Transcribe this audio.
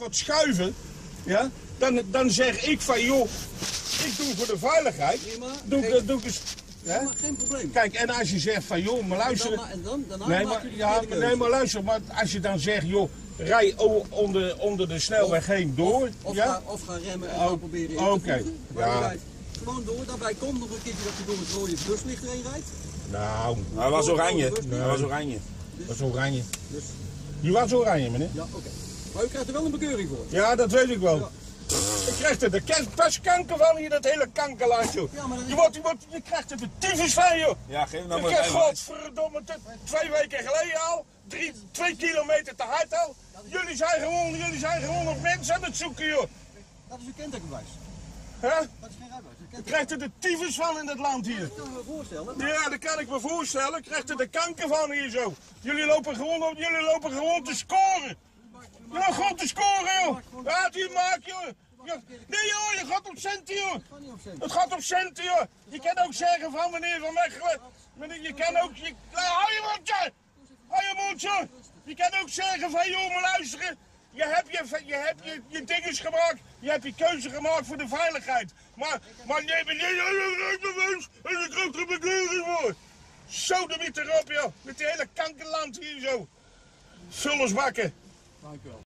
gaat schuiven, ja, dan, dan zeg ik van joh, ik doe voor de veiligheid. Nee, maar- Doe, kijk- doe, doe ik eens, hè? Maar geen probleem. Kijk, en als je zegt van joh, maar luister. Dan, en dan, daarna Nee, maak maar, ja, nee, maar luister, maar als je dan zegt joh, rij onder, onder de snelweg heen door. Of, ja? ga, of ga remmen en Oh, gaan proberen in te. Maar Ja. rijdt gewoon door. Daarbij komt nog een keertje dat je door het rode buslicht heen rijdt. Nou, Hij was oranje. Hij was oranje. dat is oranje. Dus, Die was oranje, meneer. ja, oké. Maar u krijgt er wel een bekeuring voor. Ja, dat weet ik wel. Ik krijg er de kerstpestkanker van hier, dat hele kankerland, joh. Ja, maar dat is- Je, wordt, je, wordt, je krijgt er de tyfus van, joh. Ja, geef hem nou Ik maar heb rijbewijs. godverdomme twee weken geleden al, drie, twee kilometer te hard al. Jullie zijn gewoon, jullie zijn gewoon op mensen aan het zoeken, joh. Dat is uw kentekenbewijs. Hè? Dat is geen rijbewijs. Je een krijgt er de tyfus van in het land hier. Dat kan me voorstellen. Ja, dat kan ik me voorstellen. Je krijgt er de kanker van hier zo. Jullie lopen gewoon, jullie lopen gewoon te scoren. Je loopt gewoon te scoren, joh. Ja, die maak, joh. Nee, joh, je gaat op centen, joh. Het gaat op centen, joh. Je kan ook zeggen van meneer Van Mechelen. Meneer, je kan ook... Je, nou, hou je mondje! Hou je mondje! Je kan ook zeggen van, joh, maar luisteren. Je hebt je, je, hebt je, je dinges gemaakt. Je hebt je keuze gemaakt voor de veiligheid. Maar, maar nee, nee, nee, nee, en ik krijg er bekeuring voor. Zo de erop, joh. Met die hele kankerland hier zo. Vullersbakken. Dank u wel.